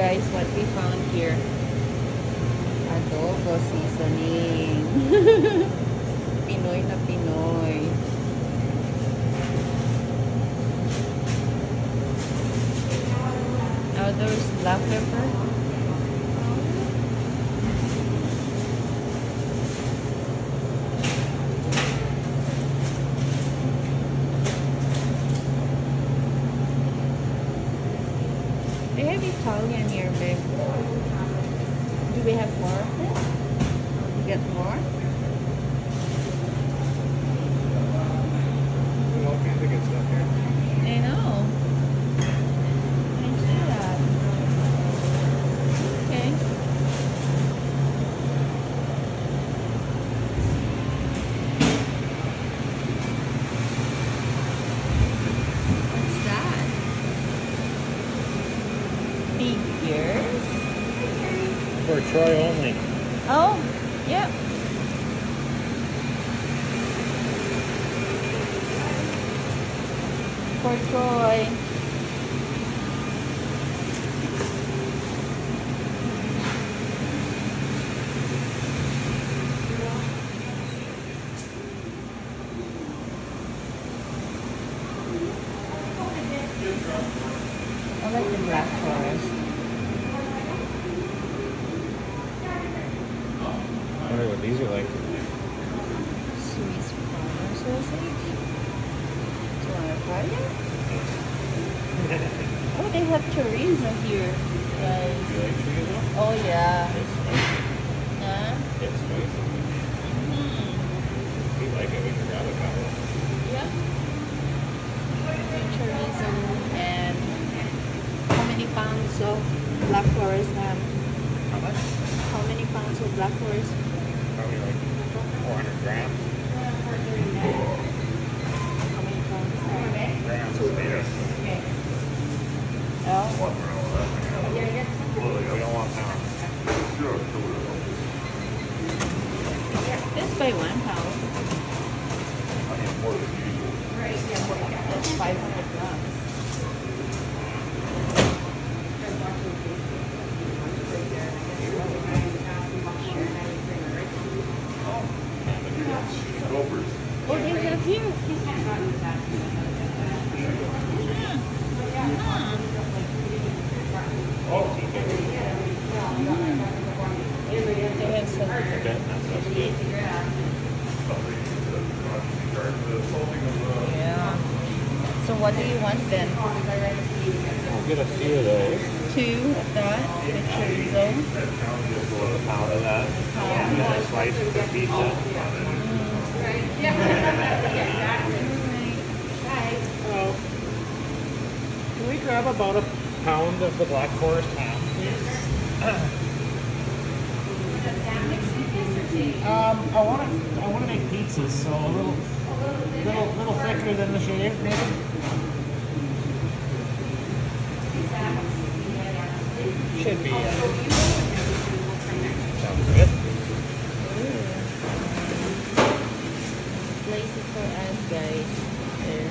guys what we found here. Adobo seasoning. Pinoy na Pinoy. Oh, there's black pepper. for a try only. Oh, yep. For Troy. I like the black forest. These are like. Farmer sausage. Do you want to try it? Oh, they have chorizo here, guys. You like chorizo? Oh yeah. It's spicy. Huh? It's spicy. If you like it, we grab. Yeah. Chorizo and how many pounds of black forest ham? How much? How many pounds of black forest? Probably like 400 grams. How many pounds? Grams of potatoes. Oh, We don't want pounds. this by one pound. That's 500 grams. Oh, they have here. They have some. Okay, that sounds. Yeah. So what do you want then? I'll get a few of those. Two of that, the chorizo. A pound of that. And then a slice of the pizza. Oh. Can we grab about a pound of the Black Forest ham, Um, I want to, I want to make pizzas, so a little, little, little thicker than the shave, maybe. Should be. Uh, sounds good. Places for us, guys. There.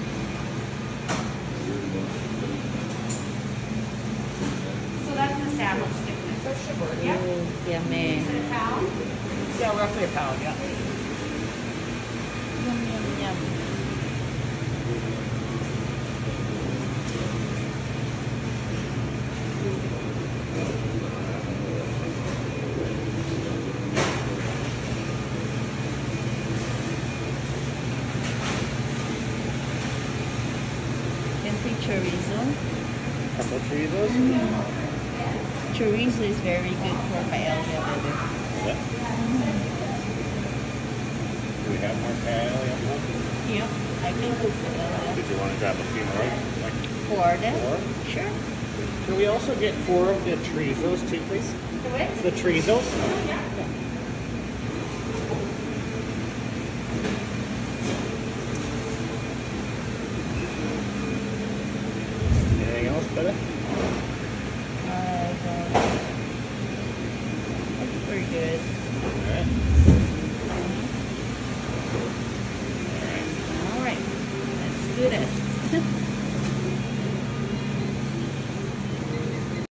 So that's the sandwich thickness. Yep. Ooh, yummy. Is it a pound? Yeah, roughly a pound. Yeah. Yum, yum, yum. Can see chorizo. Couple of chorizos. Chorizo is very good for paella, baby. Do we have more paella? Yep, I can cook paella. Did you want to grab a few more? Like them? four? Sure. Can we also get four of the chorizos too, please? The which? The chorizos? Oh, Anything else, Betta?